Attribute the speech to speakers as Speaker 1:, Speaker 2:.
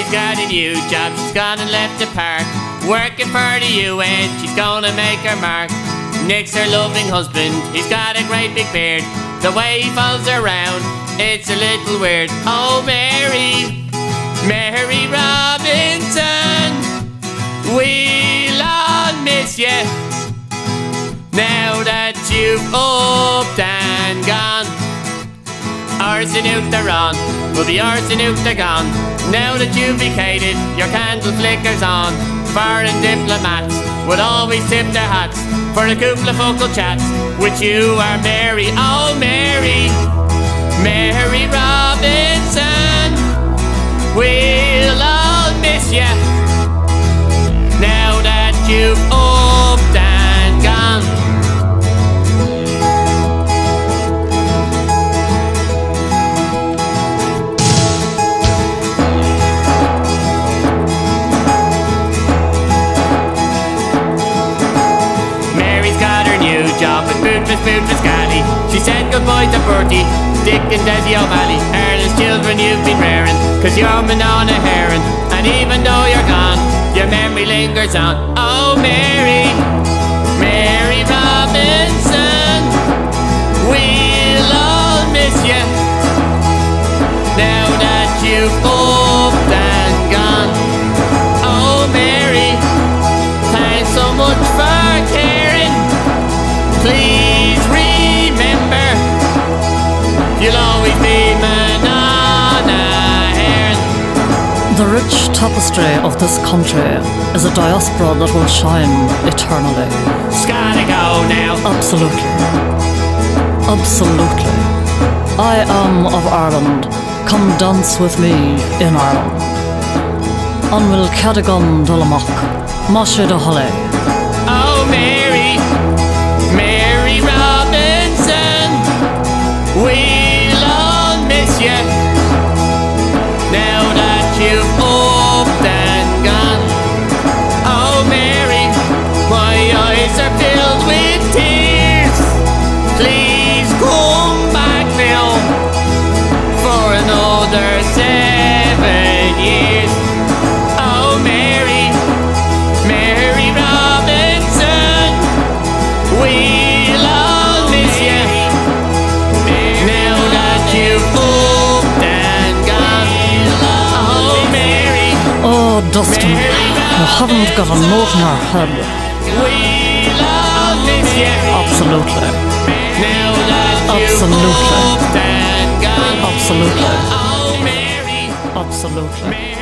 Speaker 1: Mary's got a new job, she's gone and left the park. Working for the UN, she's gonna make her mark. Nick's her loving husband, he's got a great big beard. The way he her around, it's a little weird. Oh, Mary, Mary Robinson, we'll all miss you. Now that you've upped and gone. Aras an Uachtarain, will be Aras an UachtarGone. Now that you've vacated, your candle flickers on. Foreign diplomats would always tip their hats for a cupla focail chats with you are Mary, oh Mary, Mary Robinson. We'll all miss you now that you've job at Boutros Boutros Ghali. She said goodbye to Bertie, Dick and Dessie O'Malley. Ireland's children you've been rearing, cause you're Mná na hEireann. And even though you're gone, your memory lingers on. Oh, Mary, Mary Robinson, we'll all miss you. Now that you've
Speaker 2: tapestry of this country is a diaspora that will shine eternally.
Speaker 1: It's gotta go now.
Speaker 2: Absolutely. Absolutely. I am of Ireland. Come dance with me in Ireland. An bhfuil cad agam dul amach, Masha de Holly.
Speaker 1: Oh, Mary, Mary Robinson, we'll all miss you. Now that you've another seven years. Oh, Mary, Mary Robinson, we'll all miss you. Now that you've upped and gone. Oh, Mary,
Speaker 2: Oh, Dustin, you haven't got a note in your head.
Speaker 1: we'll all miss you.
Speaker 2: Absolutely.
Speaker 1: Now that you've oh, Absolutely.
Speaker 2: Absolutely. Man.